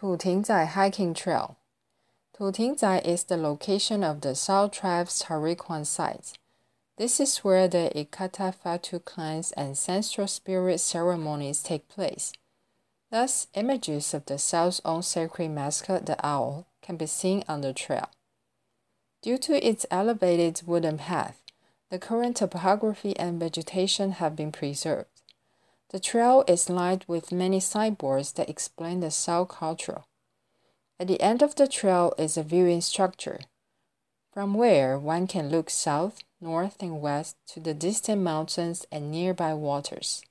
Tutingzai Hiking Trail. Tutingzai is the location of the Thao Tribe's Tariquan site. This is where the Ikatafatu clans and ancestral spirit ceremonies take place. Thus, images of the Thao's own sacred mascot, the owl, can be seen on the trail. Due to its elevated wooden path, the current topography and vegetation have been preserved. The trail is lined with many signboards that explain the Thao culture. At the end of the trail is a viewing structure, from where one can look south, north, and west to the distant mountains and nearby waters.